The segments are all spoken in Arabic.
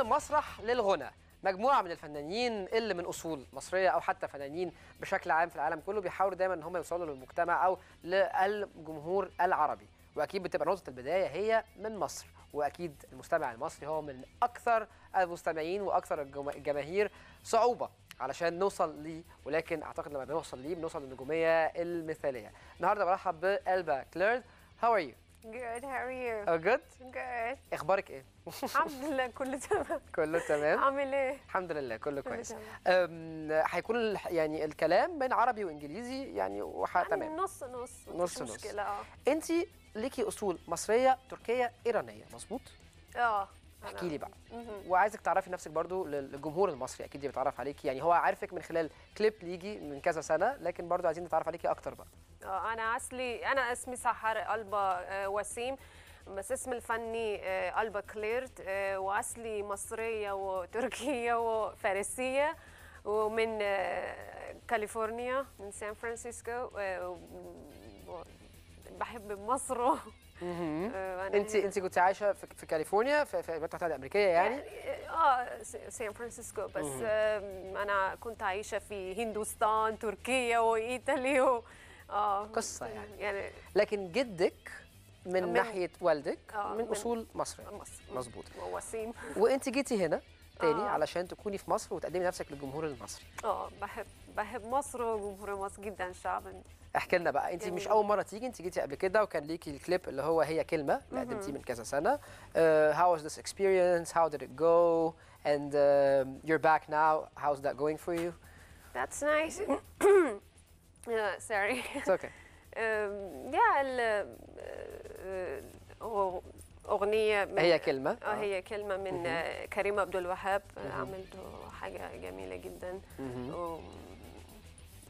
المسرح للغنى. مجموعة من الفنانين اللي من أصول مصرية أو حتى فنانين بشكل عام في العالم كله بيحاولوا دايما إن هم يوصلوا للمجتمع أو للجمهور العربي. وأكيد بتبقى نقطة البداية هي من مصر. وأكيد المستمع المصري هو من أكثر المستمعين وأكثر الجما- الجماهير صعوبة علشان نوصل ليه. ولكن أعتقد لما بنوصل ليه بنوصل للنجومية المثالية. النهارده برحب بالبا كليرد how are you Good, how are you? Oh good? Good. إخبارك إيه؟ الحمد لله كله تمام. كله تمام. عامل إيه؟ الحمد لله كله كويس. هيكون يعني الكلام بين عربي وإنجليزي يعني وح... يعني تمام. نص نص نص نص. مشكلة آه. انت ليكي أصول مصرية تركية إيرانية مظبوط؟ آه. احكي لي بقى. وعايزك تعرفي نفسك برضو للجمهور المصري أكيد بيتعرف عليكي. يعني هو عارفك من خلال كليب ليجي من كذا سنة لكن برضو عايزين نتعرف عليكي أكتر بقى. آه أنا اصلي أنا اسمي سحر ألبا آه، وسيم. بس اسم الفني آه، ألبا كليرد آه، واصلي مصرية وتركية وفارسية ومن آه، كاليفورنيا من سان فرانسيسكو آه، بحب مصر. آه، أنت أنت كنت عايشة في, كاليفورنيا في الولايات المتحده الامريكيه يعني؟ آه سان فرانسيسكو. بس أنا كنت عايشة في هندوستان تركيا وإيطاليا آه قصة يعني. يعني لكن جدك من, من- ناحية والدك آه، من من- أصول مصر مظبوط. وسيم وأنت جيتي هنا تاني آه. علشان تكوني في مصر وتقدمي نفسك للجمهور المصري. آه بحب بحب مصر وجمهور مصر جدا شعب احكي لنا بقى. أنت مش جميل. أول مرة تيجي أنت جيتي قبل كده وكان ليكي الكليب اللي هو هي كلمة اللي قدمتيه من كذا سنة. how was this experience? How did it go? And um, you're back now. How's that going for you? That's nice. yeah, sorry. It's okay. Um, yeah ال آه، آه، أغنية من هي كلمة؟ آه هي كلمة من آه، كريم عبد الوهاب. آه، عملته حاجة جميلة جدا. و-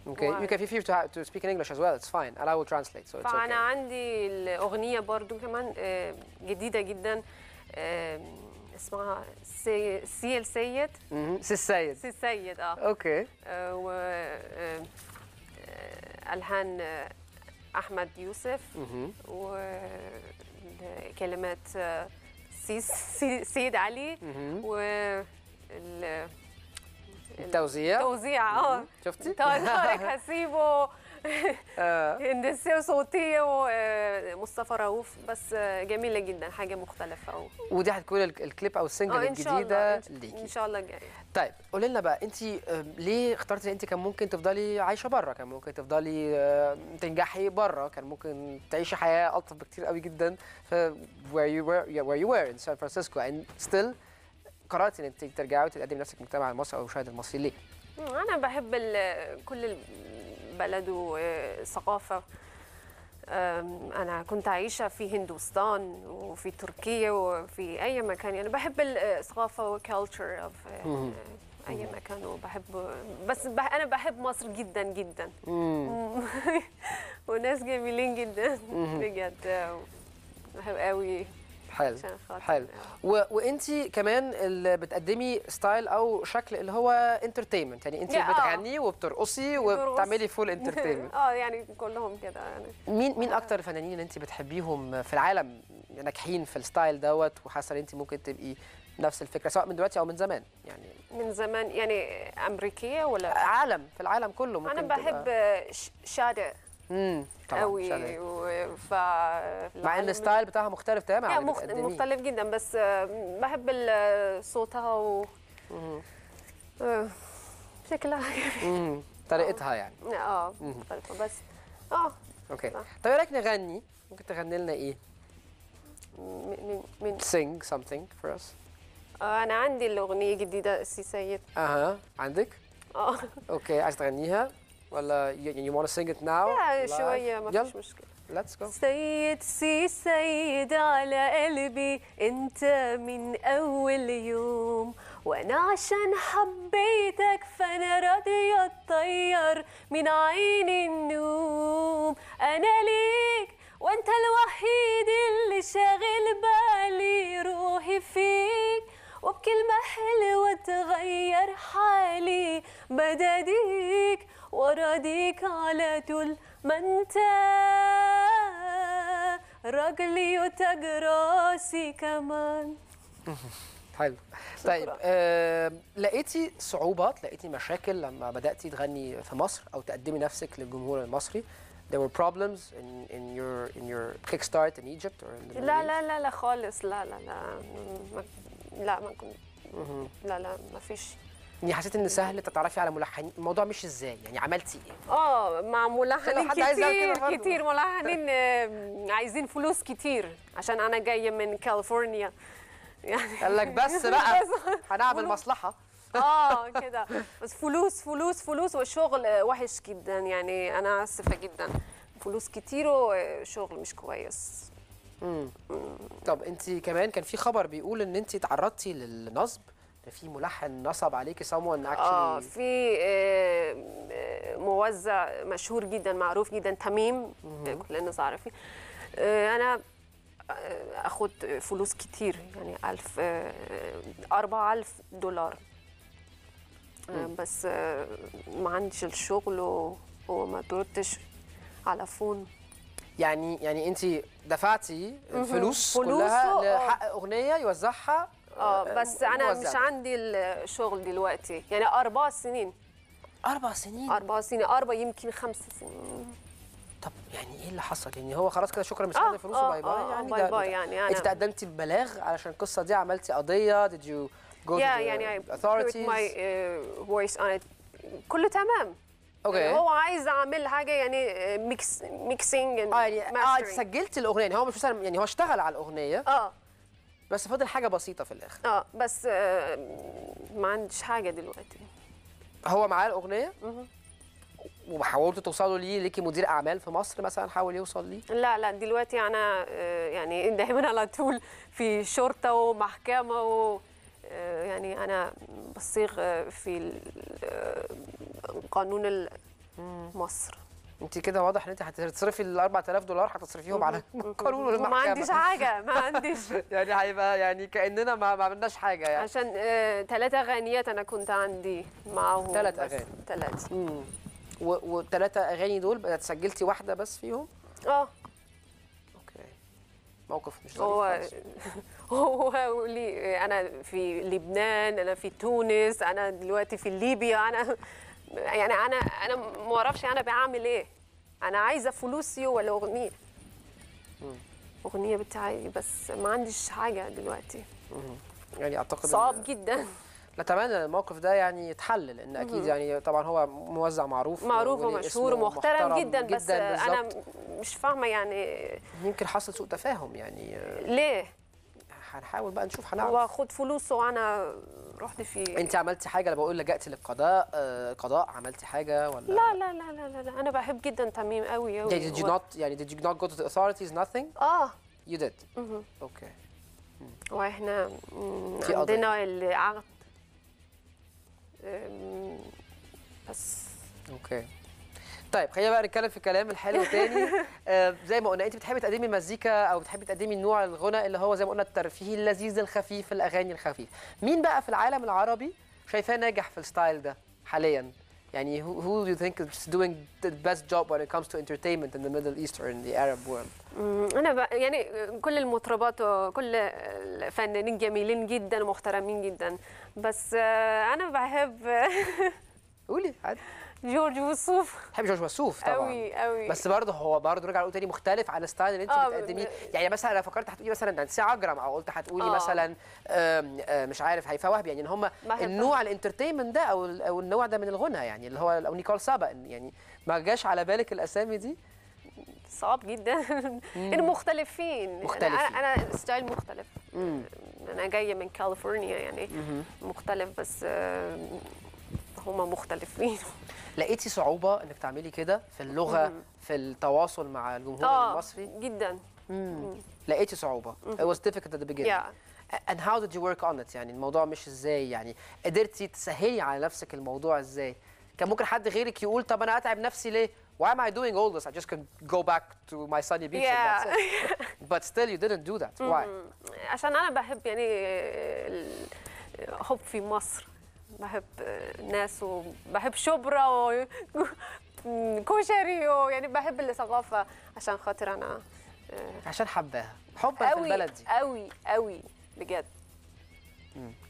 okay. you can feel free to, to speak in English as well. It's fine. And I will translate so it's فأنا okay. عندي الأغنية برضو كمان آه، جديدة جدا. آه، اسمها سي سي السيد. مهم. سي السيد. سي السيد آه. okay آه، و آه، آه، آه، أحمد يوسف. وكلمات آه، سي- سيد علي. و ال- التوزيع توزيع آه شفتي؟ طارق حسيبه آه. هندسية صوتية ومصطفى رؤوف بس آه، جميلة جدا حاجة مختلفة و... ودي هتكون ال- الكليب أو السنجل الله الجديدة إن ش- إن ليكي شاء الله جاي طيب قولي لنا بقى انت ليه اخترتي انت كان ممكن تفضلي عايشة بره كان ممكن تفضلي آه، تنجحي بره كان ممكن تعيشي حياة ألطف بكتير قوي جدا في where you were where you were in San Francisco. And still قررتي إن انت ترجعي وتقدمي نفسك مجتمع المصري أو المشاهد المصري ليه؟ أنا بحب كل البلد والثقافة أم، أنا كنت عايشة في هندوستان وفي تركيا وفي أي مكان. يعني بحب الثقافة والكالتشر of أي مكان وبحب بس بح أنا بحب مصر جدا جدا. وناس جميلين جدا. بجد بحب قوي حلو. حلو. و... وانت كمان اللي بتقدمي style أو شكل اللي هو entertainment يعني انت آه. بتغني وبترقصي وبتعملي full entertainment آه يعني كلهم كده يعني. مين مين أكتر الفنانين اللي انت بتحبيهم في العالم ناجحين في ال style دوت؟ وحاسة إن انت ممكن تبقي نفس الفكرة سواء من دلوقتي أو من زمان. يعني من زمان يعني أمريكية ولا؟ عالم في العالم كله ممكن أنا بحب شادية. امم قوي ف مع إن ال style بتاعها مختلف تماما عن يعني اللي مخ... بتقدميه. مختلف جدا بس آه، بحب صوتها و آه، شكلها مم. طريقتها يعني. آه مختلفة بس آه. okay. صح. طب إيه رأيك نغني؟ ممكن تغني لنا إيه؟ من من sing something for us. آه أنا عندي الأغنية جديدة سي سيد. أها عندك؟ آه. okay عايز تغنيها؟ ولا you, you want to sing it now? Live؟ شوية ما فيش مشكلة let's go. سيد سي سيد على قلبي انت من أول يوم. وأنا عشان حبيتك فأنا راضية أتطير من عين النوم. أنا ليك وأنت الوحيد اللي شاغل بالي روحي فيك. وبكلمة حلوة تغير حالي بداديك وراضيك على طول ما انت راجلي وتاج راسي كمان. حلو. طيب آه، لقيتي صعوبات لقيتي مشاكل لما بدأتي تغني في مصر أو تقدمي نفسك للجمهور المصري؟ There were problems in in your in your kickstart in Egypt or in the لا لا لا لا خالص. لا لا لا ما لا ما لا لا ما فيش East؟ يعني حسيت ان سهل تتعرفي على ملحنين الموضوع مش إزاي؟ يعني عملتي إيه؟ آه مع ملحنين كتير. كتير ملحنين عايزين فلوس كتير. عشان أنا جاية من كاليفورنيا. يعني قال لك بس بقى. هنعمل مصلحة. آه كده. بس فلوس فلوس فلوس والشغل آه، وحش جدا. يعني أنا آسفة جدا. فلوس كتير وشغل مش كويس. طب انت كمان كان في خبر بيقول إن انت تعرضتي للنصب؟ ده في ملحن نصب عليكي someone آه actually في آه، آه، موزع مشهور جدا معروف جدا تميم كلنا عارفين. آه، أنا آه، أخد فلوس كتير يعني ألف آه، أربعة ألف دولار. بس ما عنديش الشغل وما بردش على فون. يعني يعني انت دفعتي الفلوس فلوس كلها. لحق أغنية يوزعها آه بس أنا موزع. مش عندي الشغل دلوقتي. يعني أربع سنين. أربع سنين؟ أربع سنين. أربع يمكن خمس سنين. طب يعني إيه اللي حصل؟ يعني هو خلاص كده شكرا مش آه، عايز فلوس آه، باي. آه، يعني باي باي ده- يعني أنت تقدمتي ببلاغ علشان القصة دي؟ عملتي قضية؟ Did you go to yeah the يعني put authorities my uh, voice on it. كله تمام. okay يعني هو عايز أعمل حاجة يعني mix mixing آه يعني آه سجلت الأغنية. يعني هو مش مثلا يعني هو اشتغل على الأغنية. آه. بس فاضل حاجة بسيطة في الآخر. آه بس آه ما عنديش حاجة دلوقتي. هو معاه الأغنية؟ وحاولتوا توصلوا ليه؟ ليكي مدير أعمال في مصر مثلا حاول يوصل ليه؟ لا لا دلوقتي أنا آه يعني دايما على طول في شرطة ومحكمة و آه يعني أنا بصيغ آه، في قانون ال- مصر. انت كده واضح ان انت هتصرفي ال 4000 دولار هتصرفيهم على قانون المحكمة. ما عنديش حاجة ما عنديش. يعني هيبقى يعني كأننا ما, ما عملناش حاجة يعني. عشان ثلاثة أغنيات أنا كنت عندي معاهم. أغاني. تلات. امم والثلاثه أغاني دول سجلتي واحدة بس فيهم؟ آه. أوكي. موقف مش هو. هو لي أنا في لبنان أنا في تونس أنا دلوقتي في ليبيا أنا يعني أنا أنا ما أعرفش أنا بعمل إيه. أنا عايزة فلوسي ولا أغنية. أغنية بتاعي بس ما عنديش حاجة دلوقتي. يعني أعتقد صعب جدا. نتمنى إن الموقف ده يعني يتحل لأن أكيد يعني طبعا هو موزع معروف معروف ومشهور ومحترم محترم جدا, بس أنا بالظبط. مش فاهمة يعني يمكن حصل سوء تفاهم يعني. ليه؟ هنحاول بقى نشوف هنعرف. هو خد فلوسه وأنا رحت في أنت عملتي حاجة؟ لما بقول لجأتي للقضاء آه، قضاء. عملتي حاجة ولا؟ لا لا لا لا لا, لا. أنا بحب جدا تميم قوي قوي يعني did you not يعني did you not go to the authorities? Nothing? آه. You did? أوكي وإحنا في قضية. عندنا العقد بس. okay طيب خلينا بقى نتكلم في الكلام الحلو تاني. آه زي ما قلنا انت بتحبي تقدمي مزيكا أو بتحبي تقدمي نوع الغنى اللي هو زي ما قلنا الترفيهي اللذيذ الخفيف الاغاني الخفيف. مين بقى في العالم العربي شايفاه ناجح في ال style ده حاليا؟ يعني who, who do you think is doing the best job when it comes to entertainment in the Middle East or in the Arab world? مم، أنا ب... يعني كل المطربات وكل الفنانين جميلين جدا ومحترمين جدا. بس آه، أنا بحب قولي عادي. جورج وسوف. بتحبي جورج وسوف طبعا. قوي قوي بس برضه هو برضه رجع نقول تاني مختلف عن ال style اللي انت آه، بتقدميه. يعني مثلا أنا فكرت هتقولي مثلا نانسي عجرم أو قلت هتقولي آه. مثلا آم، آم، مش عارف هيفاء وهبي. يعني إن هم. النوع ال entertainment ده أو أو النوع ده من الغنى يعني اللي هو أو نيكول سابا يعني ما جاش على بالك الأسامي دي؟ صعب جدا. يعني مختلفين مختلفين. أنا أنا style مختلف. أنا جاية من كاليفورنيا يعني. مختلف بس آه، هما مختلفين. لقيتي صعوبة إنك تعملي كده في اللغة في التواصل مع الجمهور آه المصري؟ جدا. لقيتي صعوبة. it was difficult at the beginning. Yeah. and how did you work on it يعني؟ الموضوع مش إزاي يعني؟ قدرتي تسهلي على نفسك الموضوع إزاي؟ كان ممكن حد غيرك يقول طب أنا اتعب نفسي ليه؟ Why am I doing all this? I just can go back to my sunny beach and that's it. But still you didn't do that. Why? عشان أنا بحب يعني حب في مصر. بحب الناس وبحب شبرا وكشري ويعني بحب الثقافه عشان خاطر أنا عشان حباها. حبا في البلد دي. قوي قوي بجد.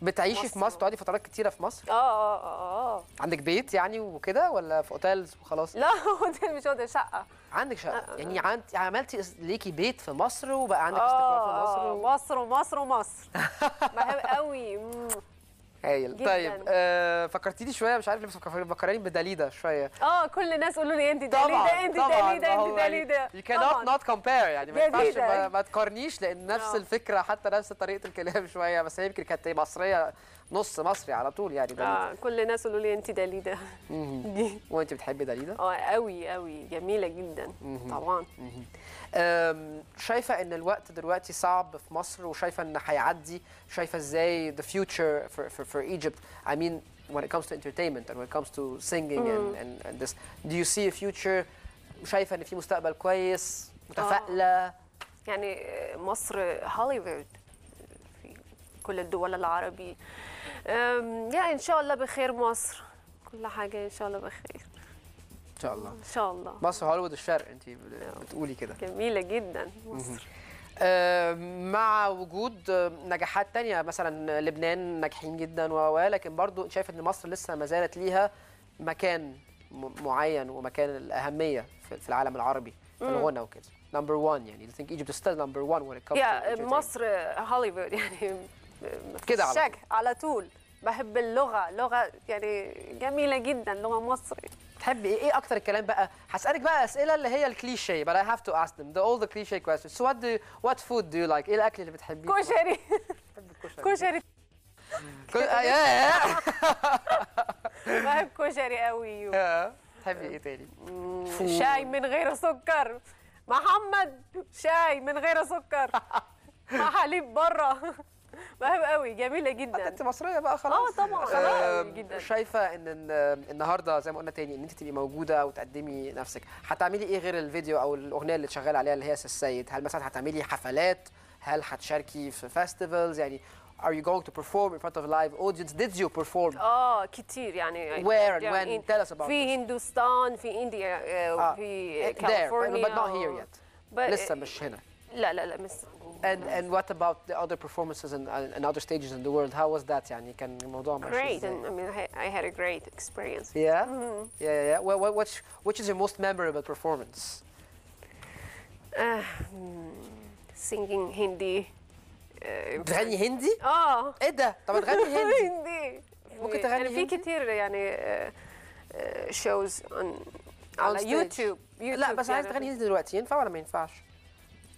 بتعيشي في مصر. مصر؟ تقعدي فترات كتيرة في مصر؟ آه آه آه آه. عندك بيت يعني وكده ولا في hotels وخلاص؟ لا هوتيل مش هوتيل شقة. عندك شقة. آه. يعني عند... عملتي ليكي بيت في مصر وبقى عندك استقرار في مصر و... مصر ومصر ومصر. بحب قوي. هايل. طيب آه فكرتيني شوية مش عارف ليه بس فكر- فكراني بداليدا شوية آه كل الناس يقولوا لي انت داليدا انت داليدا انت داليدا you cannot not compare يعني ما ينفعش. ما, ما تقارنيش لأن نفس آه. الفكرة حتى نفس طريقة الكلام شوية بس هي يمكن كانت مصرية نص مصري على طول يعني. داليدا آه كل الناس يقولوا لي انت داليدا. وانت بتحبي داليدا آه قوي قوي جميلة جدا. طبعا. شايفة إن الوقت دلوقتي صعب في مصر وشايفة إن هيعدي؟ شايفة إزاي the future for, for, for Egypt? I mean when it comes to entertainment and when it comes to singing and, and, and this. Do you see a future? شايفة إن في مستقبل كويس؟ متفائلة؟ يعني مصر هوليوود كل الدول العربي أم، يعني إن شاء الله بخير مصر. كل حاجة إن شاء الله بخير. إن شاء الله. إن شاء الله. مصر هوليوود الشرق انت بتقولي كده. جميلة جدا مصر. أم، مع وجود نجاحات تانية مثلا لبنان ناجحين جدا و لكن برضو شايف إن مصر لسه ما زالت ليها مكان معين ومكان الأهمية في العالم العربي في الغنى وكده. نمبر 1 يعني I think Egypt is still number one when it comes to. مصر هوليوود يعني كده على شك على طول. بحب اللغة لغة يعني جميلة جدا لغة مصري. تحبي إيه إيه أكتر الكلام بقى؟ هسألك بقى أسئلة اللي هي الكليشيه but I have to ask them. The all the cliche questions. So what do you, what food do you like? إيه الأكل اللي بتحبيه؟ كشري. بحب الكشري. كشري. آه، بحب كشري قوي. تحبي إيه تاني؟ شاي من غير سكر. محمد شاي من غير سكر. مع حليب بره. بحب قوي جميلة جدا. انت مصرية بقى خلاص. آه طبعا. آه، قوي جدا. شايفة إن النهارده زي ما قلنا تاني إن أنت تبقي موجودة وتقدمي نفسك. هتعملي إيه غير الفيديو أو الأغنية اللي شغال عليها اللي هي سي السيد؟ هل مثلا هتعملي حفلات؟ هل هتشاركي في festivals يعني are you going to perform in front of a live audience? Did you perform? آه كتير يعني. Where and يعني when? Tell us about في. هندوستان في India آه، آه، في there كاليفورنيا. but not here yet. But- لسه مش هنا. لا لا لا مس and and what about the other performances and, and other stages in the world how was that يعني كان الموضوع ماشي great ازاي؟ and I mean I, I had a great experience Yeah? Yeah, yeah, yeah. Well, what, which, which is your most memorable performance? آه، مم، singing هندي آه، بتغني هندي؟ اه ايه ده؟ طب تغني هندي هندي ممكن تغني يعني في هندي؟ كتير يعني شوز على stage. يوتيوب لا يوتيوب بس عايز يعني. تغني هندي دلوقتي ينفع ولا ما ينفعش؟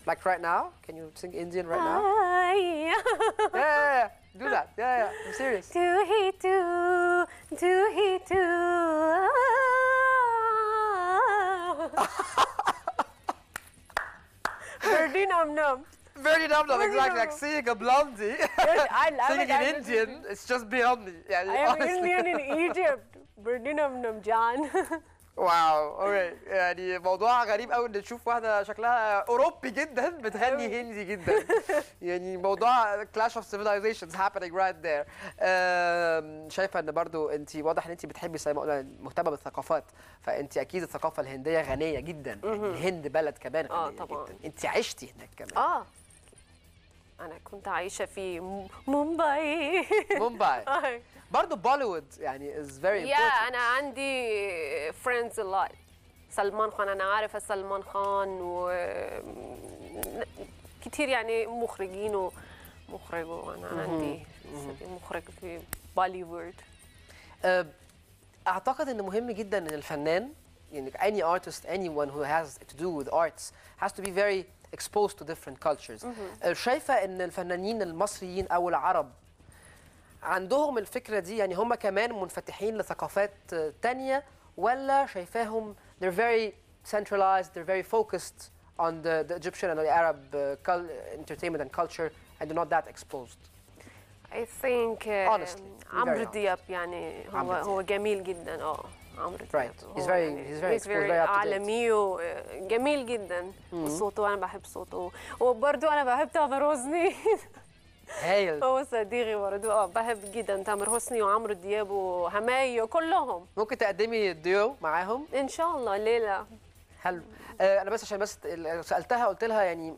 like right now? Can you sing Indian right now? yeah, yeah, yeah, do that. Yeah, yeah. I'm serious. Do he do, do he do. Verdi num num. Verdi num num, exactly. Like seeing a blondie yes, I love singing it. in Indian, it's just beyond me. Yeah, I am. Indian in Egypt. Verdi num num, John. wow okay. يعني موضوع غريب قوي إن نشوف واحدة شكلها أوروبي جدا بتغني هندي جدا. يعني موضوع clash of civilizations right there. آم، شايفة إن برضو انت واضح إن انت بتحبي زي ما قلنا مهتمة بالثقافات فانت أكيد الثقافة الهندية غنية جدا. يعني الهند بلد كمان آه، غنية طبعاً. جدا. انت عشتي هناك كمان. آه. أنا كنت عايشة في مومباي. مومباي برضو بوليوود يعني is very يا أنا عندي a lot. سلمان خان أنا عارفة سلمان خان و كتير يعني مخرجين ومخرج وأنا عندي مخرج في بوليوود آه، أعتقد ان مهم جدا إن الفنان يعني any artist anyone who has to do with arts has to be very exposed to different cultures. آه، شايفة إن الفنانين المصريين أو العرب عندهم الفكرة دي يعني هم كمان منفتحين لثقافات آه، تانية ولا شايفاهم they're very centralized they're very focused on the, the Egyptian and the Arab uh, entertainment and culture and they're not that exposed I think uh, Honestly, عمرو. دياب يعني هو. هو جميل جدا آه عمرو دياب Right. He's very- يعني he's very he's very. عالمي وجميل جدا وصوته أنا بحب صوته وبرضه أنا بحب تامر حسني هايل. هو صديقي برضه. آه بحب جدا تامر حسني وعمرو دياب وهماية كلهم. ممكن تقدمي ديو معاهم؟ إن شاء الله ليلة حلو. آه أنا بس عشان بس ال- سألتها قلت لها يعني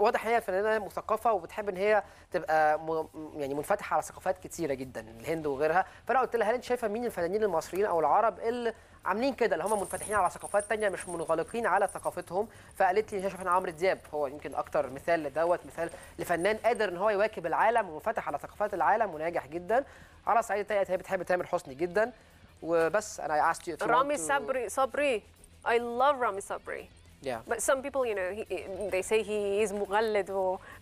واضح إن هي فنانة مثقفة وبتحب إن هي تبقى م... يعني منفتحة على ثقافات كتيرة جدا الهند وغيرها. فأنا قلت لها هل أنت شايفة مين الفنانين المصريين أو العرب اللي عاملين كده اللي هم منفتحين على ثقافات تانية مش منغلقين على ثقافتهم؟ فقالت لي هي شايفة عمرو دياب هو يمكن أكتر مثال لدوت مثال لفنان قادر إن هو يواكب العالم ومنفتح على ثقافات العالم وناجح جدا. على صعيد التاني هي بتحب تامر حسني جدا. وبس أنا you رامي صبري صبري. I love رامي صبري. Yeah. but some people you know he, they say he is مغلد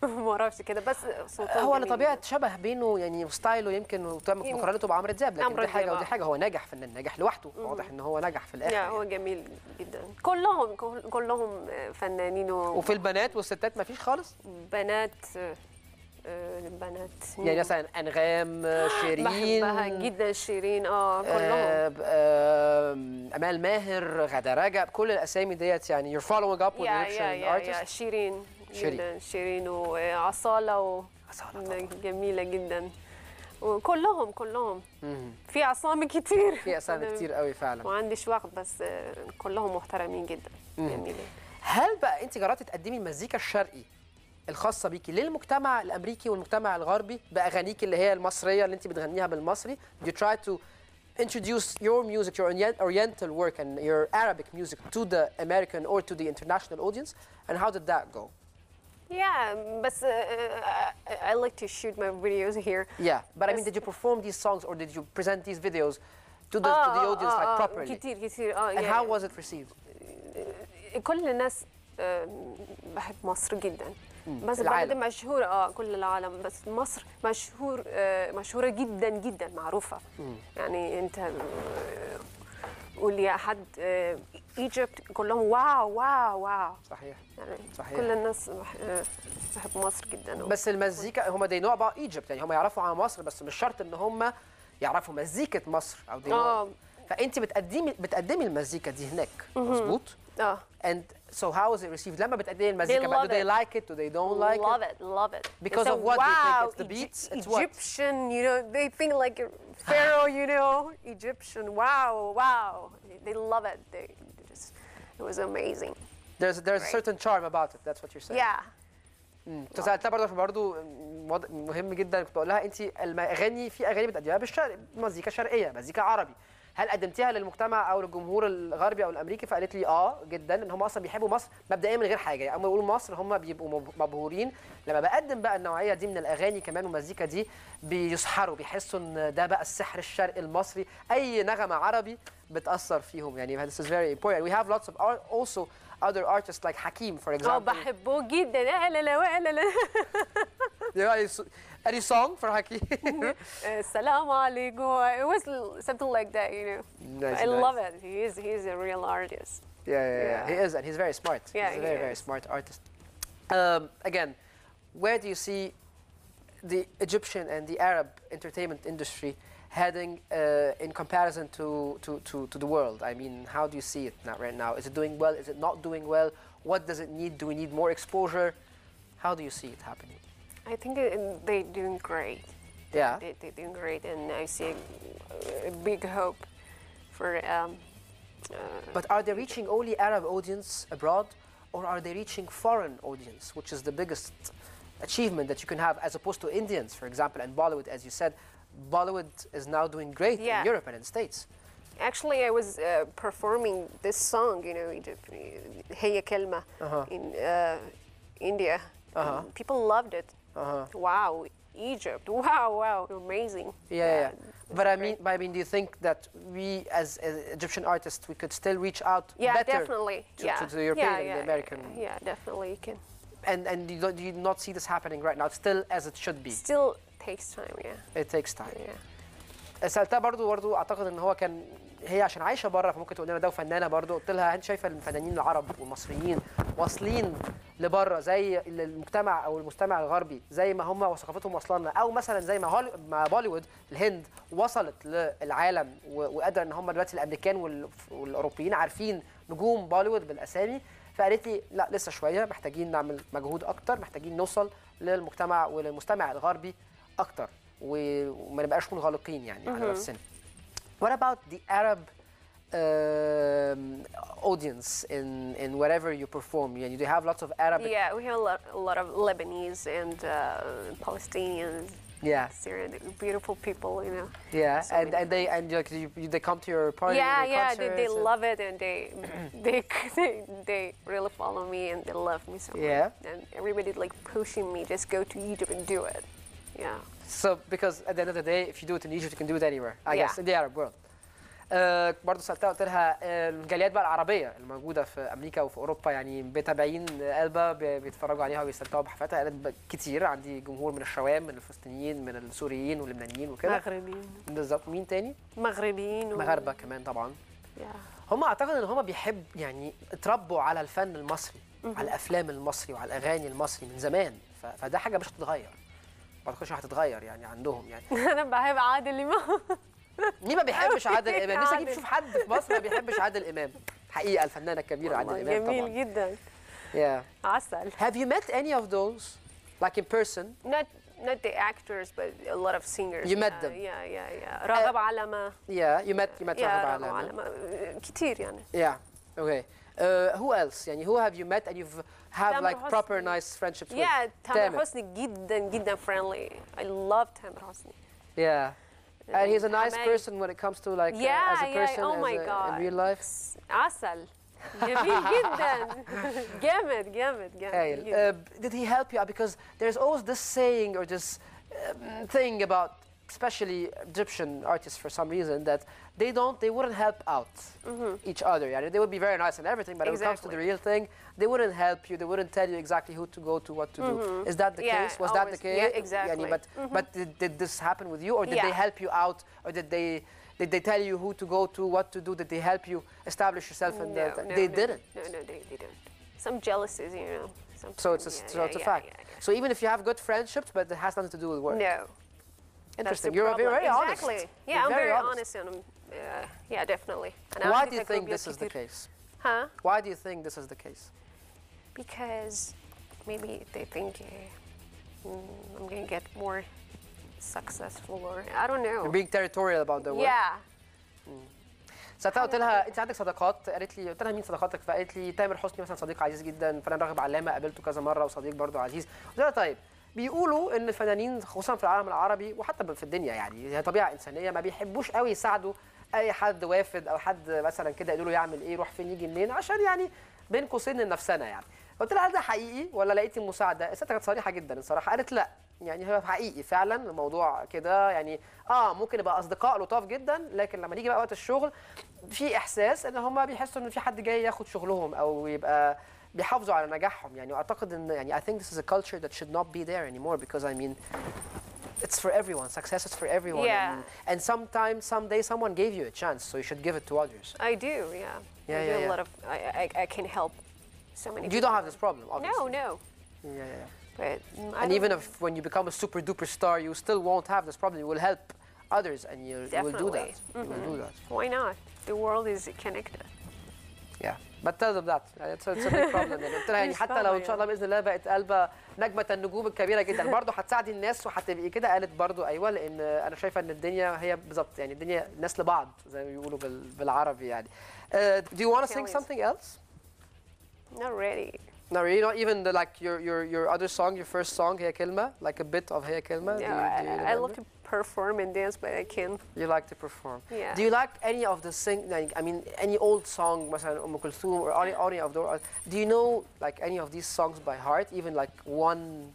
وما أعرفش كده بس صوته هو. لطبيعه شبه بينه يعني وستايله يمكن مقارنته بعمرو دياب لكن دي حاجة ودي آه. حاجة هو ناجح فنان ناجح لوحده واضح إن هو نجح في الآخر يا يعني. هو جميل جدا كلهم كل- كلهم فنانين وفي البنات والستات ما فيش خالص وبنات بنات يعني مثلا أنغام شيرين. بحبها جدا شيرين. آه كلهم. آه، آه، أمال ماهر غدا رجب كل الأسامي ديت يعني Egyptian يا يا يا artists. شيرين شيرين. شيرين وعصالة و... أصالة طبعاً. جميلة جدا. وكلهم كلهم. في أسامي كتير. في اسامي كتير قوي فعلا. ما عنديش وقت بس آه، كلهم محترمين جدا. جميلين. هل بقى أنت جربتي تقدمي المزيكا الشرقي؟ الخاصه بيكي للمجتمع الامريكي والمجتمع الغربي باغانيكي اللي هي المصريه اللي انت بتغنيها بالمصري you try to introduce your music your orient- oriental work and your arabic music to the american or to the international audience and how did that go Yeah, بس uh, I, I like to shoot my videos here. yeah but i mean did you perform these songs or did you present these videos to the, to the audience like properly كتير كتير آه and yeah. how was it received كل الناس آه، بحب مصر جدا بس العالم. بعد مشهورة آه كل العالم بس مصر مشهور آه، مشهورة جدا جدا معروفة. يعني أنت آه، قول لي حد Egypt كلهم wow wow wow. صحيح. يعني صحيح. كل الناس بح- آه، مصر جدا. بس المزيكا هم know about Egypt. يعني هم يعرفوا عن مصر بس مش شرط إن هم يعرفوا مزيكة مصر أو آه. فأنت بتقدمي بتقدمي المزيكا دي هناك. مظبوط؟ اه and so how is it received لما بتقدمي المزيكا They بقى do love they it. like it do they don't like love it it, love it. Because They of say, what? Do you think wow, it's the Egy- beats? It's what?" Egyptian, you know, they think like a pharaoh, you know, Egyptian. Wow, wow. They, they love it. They, they just, it was amazing. there's there's a Right. certain charm about it that's what you're saying Yeah. كنت سالتها برضه عشان برضه وض- مهم جدا كنت بقول لها انت الاغاني في اغاني بتقدميها بالشرق مزيكا شرقيه مزيكا عربي هل قدمتيها للمجتمع أو للجمهور الغربي أو الأمريكي؟ فقالت لي آه جدا إن هم أصلا بيحبوا مصر مبدئيا من غير حاجة. يعني اول ما يقولوا مصر هم بيبقوا مب- مبهورين. لما بقدم بقى النوعية دي من الأغاني كمان والمزيكا دي بيسحروا بيحسوا إن ده بقى السحر الشرقي المصري. أي نغمة عربي بتأثر فيهم. يعني this is very important. We have lots of also other artists like Hakim for اه example بحبه جدا لا لا لا لا لا Yeah, any, s- any song for Hakim? السلام عليكم it was something like that you know Nice, I nice. love it he is he is a real artist yeah, yeah, yeah, Yeah. He is, and he's very smart. Yeah, he's a he very, very is. smart artist. Um, again, where do you see the Egyptian and the Arab entertainment industry heading uh, in comparison to, to, to, to the world? I mean, how do you see it now, right now? Is it doing well? Is it not doing well? What does it need? Do we need more exposure? How do you see it happening? I think they're doing great Yeah. they, they're doing great and I see a, a big hope for um, uh, But are they reaching only Arab audience abroad, or are they reaching foreign audience, which is the biggest achievement that you can have, as opposed to Indians, for example, and Bollywood, as you said, Bollywood is now doing great Yeah. in Europe and in States. Actually, I was uh, performing this song, you know, Egypt, Heya Kelma, Uh-huh. in uh, India. Uh-huh. People loved it. Uh-huh. Wow, Egypt! Wow, wow, amazing. Yeah, yeah. yeah. But I mean, but I mean, do you think that we, as, as Egyptian artists, we could still reach out yeah, better definitely. to, yeah. to the European yeah, and the American? Yeah, yeah, definitely. You can. And and you, do you not see this happening right now? Still as it should be. Still takes time. Yeah, It takes time. yeah. سألتها برضو برضو أعتقد إن هو كان هي عشان عايشة بره فممكن تقول لنا ده وفنانة برضو قلت لها أنت شايفة الفنانين العرب والمصريين واصلين لبره زي المجتمع أو المستمع الغربي زي ما هم وثقافتهم واصلة لنا أو مثلا زي ما هولي ما بوليوود الهند وصلت للعالم و- وقدر إن هم دلوقتي الأمريكان وال- والأوروبيين عارفين نجوم بوليوود بالأسامي فقالت لي لا لسه شوية محتاجين نعمل مجهود أكتر محتاجين نوصل للمجتمع وللمستمع الغربي اكتر و- وما نبقاش منغلقين يعني على نفسنا What about the Arab um, audience in in wherever you perform? يعني do you have lots of Arabic? Yeah, we have a lot, a lot of Lebanese and uh, Palestinians, Yeah, Syrian, beautiful people, you know. yeah, So and many and they and like you, you, they come to your party. yeah, your yeah, they, they concerts and- love it and they, they they they really follow me and they love me so Yeah. much. And everybody like pushing me, just go to Egypt and do it. Yeah. So because at the end of the day, if you do it in Egypt, you can do it anywhere. I Yeah. guess in the Arab world. آه برضه سألتها قلت لها الجاليات بقى العربية الموجودة في أمريكا وفي أوروبا يعني متابعين قلبه بي- بيتفرجوا عليها وبيستمتعوا بحفلاتها قالت كتير عندي جمهور من الشوام من الفلسطينيين من السوريين واللبنانيين وكده مغربيين بالظبط مين تاني؟ مغربيين و- مغاربة كمان طبعا Yeah. هم أعتقد إن هم بيحب يعني اتربوا على الفن المصري على الأفلام المصري وعلى الأغاني المصري من زمان فده حاجة مش هتتغير ما اعتقدش هتتغير يعني عندهم يعني. أنا بحب عادل إمام. مين ما بيحبش عادل إمام؟ نفسي أجيب. أشوف حد في مصر ما بيحبش عادل إمام. حقيقة الفنانة الكبيرة عادل إمام جميل طبعا جدا. Yeah. عسل. Have you met any of those like in person? Not not the actors but a lot of singers. You met yeah, them. yeah yeah yeah. راغب علامة. yeah you met you met yeah راغب. علامة. كتير يعني. Yeah. okay uh, who else يعني who have you met and you've have تامر like proper حسني. nice friendships with yeah تامر. تامر حسني جدا جدا friendly I love تامر حسني yeah and he's a nice حماية. person when it comes to like uh, yeah as a yeah person oh as my a, god in real life عسل جميل جدا جامد جامد جامد Hail. جداً. Uh, did he help you out? Because there's always this saying or this um, thing about especially Egyptian artists for some reason that they don't, they wouldn't help out mm-hmm. each other. Yeah, they would be very nice and everything, but when it comes to the real thing, they wouldn't help you. They wouldn't tell you exactly who to go to, what to do. Mm-hmm. Is that the Yeah, case? Was that the case? Yeah, exactly. Yani, but mm-hmm. but did, did this happen with you, or did they help you out, or did they? Did they tell you who to go to, what to do? Did they help you establish yourself in the? no, no, they no, didn't. No, no, they didn't. Some jealousies, you know. Some, So it's a, yeah, so yeah, it's a yeah, fact. yeah, yeah. So even if you have good friendships, but it has nothing to do with work. No. Interesting. That's the You're problem. very honest. exactly. Yeah, You're I'm very, honest. honest. and I'm, uh, yeah, definitely. And Why عندي do you think تجربة this is the كتير. case? Huh? Why do you think this is the case? Because maybe they think uh, mm, I'm going to get more successful or I don't know. You're being territorial about their work. yeah. ساعتها قلت لها انت عندك صداقات قالت لي قلت لها مين صداقاتك فقالت لي تامر حسني مثلا صديق عزيز جدا فنان راغب علامه قابلته كذا مره وصديق برضه عزيز قلت لها طيب بيقولوا إن الفنانين خصوصا في العالم العربي وحتى في الدنيا يعني هي طبيعة إنسانية ما بيحبوش قوي يساعدوا أي حد وافد أو حد مثلا كده يقولوا يعمل إيه يروح فين يجي منين عشان يعني بين قوسين لنفسنا يعني. قلت لها هل ده حقيقي ولا لقيتي مساعدة؟ الست كانت صريحة جدا الصراحة قالت لا. يعني هو حقيقي فعلا الموضوع كده يعني آه ممكن يبقى أصدقاء لطاف جدا لكن لما نيجي بقى وقت الشغل في إحساس إن هم بيحسوا إن في حد جاي ياخد شغلهم أو يبقى بيحافظوا على نجاحهم يعني واعتقد ان يعني I think this is a culture that should not be there anymore because I mean it's for everyone success is for everyone Yeah. and, and sometimes someday someone gave you a chance so you should give it to others I do, yeah. Yeah, I yeah, do yeah. a lot of, I, I, I can help so many you people. don't have this problem obviously No, no. yeah, yeah, yeah. But mm, I and don't even know. if when you become a super duper star you still won't have this problem you will help others and you, you will do that Definitely. you will do that Why not? The world is connected. Yeah. But tell them that يعني it's, it's a big problem يعني قلت لها يعني حتى لو إن شاء الله بإذن الله بقت قلبة نجمه النجوم الكبيرة جدا برضه هتساعدي الناس وهتبقي كده قالت برضه أيوه لأن أنا شايفة إن الدنيا هي بالظبط يعني الدنيا الناس لبعض زي ما بيقولوا بال, بالعربي يعني. Uh, do you want to sing something else? Not ready. No, really not even the, like your, your your other song, your first song, هي كلمة, like a bit of هي كلمة. No, do you, do you I, I love to perform and dance, but I can't. You like to perform. Yeah. Do you like any of the sing? Like, I mean, any old song, مثلا أم كلثوم, or any, any of the? Do you know like any of these songs by heart? Even like one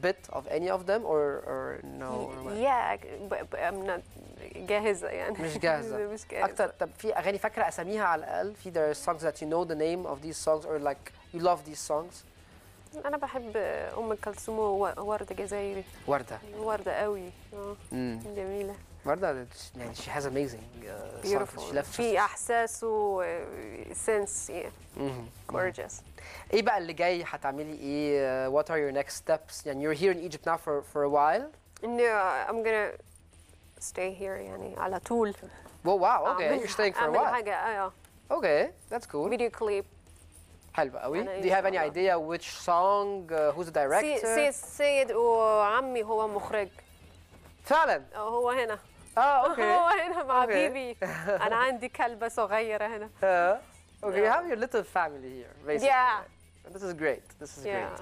bit of any of them, or or no? Or what? Yeah, but, but I'm not جاهزة يعني. مش جاهزة. مش جاهزة. أكتر طب في أغاني فاكرة أساميها على الأقل؟ في there are songs that you know the name of these songs or like you love these songs? أنا بحب أم كلثوم ووردة جزائري. وردة. وردة قوي. آه امم جميلة. وردة يعني she has amazing uh, songs. Beautiful. She left في إحساس و sense yeah. Mhm. gorgeous. إيه بقى اللي جاي هتعملي إيه uh, what are your next steps يعني you're here in Egypt now for for a while No, I'm gonna stay here يعني على طول. well wow okay you're staying for a while حاجة آه okay that's cool فيديو كليب. حلو قوي أنا do إن you have شاء any الله. idea which song uh, who's the سي- director سيد سيد وعمي هو مخرج. فعلا آه، هو هنا. آه أوكي هو هنا مع أوكي. بيبي أنا عندي كلبة صغيرة هنا okay, you Yeah. have your little family here, basically. Yeah. This is great. This is Yeah. great.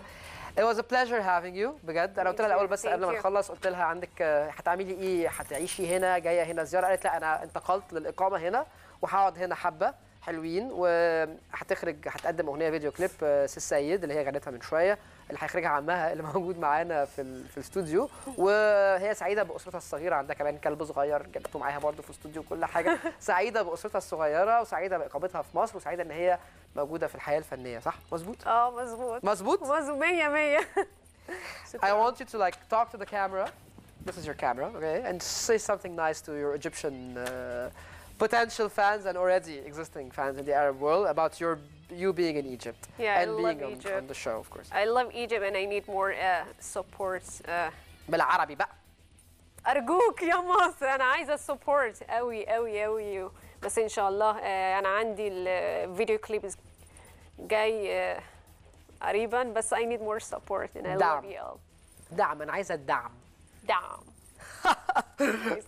It was a pleasure having you بجد أنا قلت لها الأول. بس قبل ما. نخلص قلت لها عندك آه، هتعملي إيه هتعيشي هنا جاية هنا زيارة قالت لأ أنا أنتقلت للإقامة هنا وهقعد هنا حبة حلوين وهتخرج هتقدم أغنية فيديو كليب آه، سي السيد اللي هي غنتها من شوية اللي هيخرجها عمها اللي موجود معانا في ال- في الاستوديو. وهي سعيدة بأسرتها الصغيرة عندها كمان كلب صغير جابته معاها برضه في الاستوديو وكل حاجة. سعيدة بأسرتها الصغيرة وسعيدة بإقامتها في مصر وسعيدة إن هي موجودة في الحياة الفنية صح؟ مظبوط؟ آه مظبوط. مظبوط؟ مظبوط 100 100 I want you to like talk to the camera. This is your camera, okay? And say something nice to your Egyptian uh, potential fans and already existing fans in the Arab world about your you being in Egypt Yeah, I and being love on, Egypt. on the show, of course. I love Egypt and I need more uh, support uh, بالعربي بقى. ارجوك يا مصر انا عايزه سبورت قوي قوي قوي بس ان شاء الله آه، انا عندي الفيديو كليب جاي آه، قريبا بس I need more support and I دعم. love you all دعم انا عايزه الدعم. دعم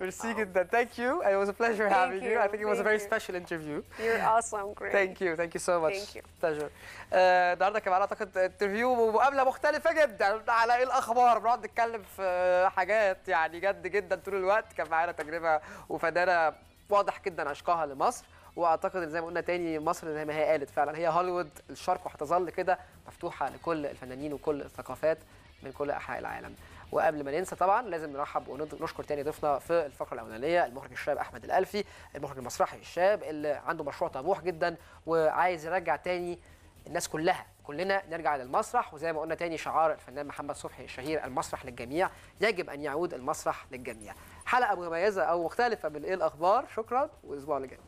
Merci جدا. Thank you. It was a pleasure having you. you. I think it was a Thank very you. special interview. You're awesome great Thank you. Thank you so much. Thank you. Pleasure. آه، النهارده كمان أعتقد انترفيو ومقابلة مختلفة جدا على إيه الأخبار بنقعد نتكلم في حاجات يعني جد جدا طول الوقت كان معانا تجربة وفنانة واضح جدا عشقها لمصر وأعتقد إن زي ما قلنا تاني مصر زي ما هي قالت فعلا هي هوليوود الشرق وهتظل كده مفتوحة لكل الفنانين وكل الثقافات من كل أنحاء العالم وقبل ما ننسى طبعا لازم نرحب ونشكر تاني ضيفنا في الفقرة الأولانية المخرج الشاب أحمد الألفي المخرج المسرحي الشاب اللي عنده مشروع طموح جدا وعايز يرجع تاني الناس كلها كلنا نرجع للمسرح. وزي ما قلنا تاني شعار الفنان محمد صبحي الشهير المسرح للجميع يجب أن يعود المسرح للجميع. حلقة مميزة أو مختلفة من إيه الأخبار؟ شكرا والاسبوع اللي جاي.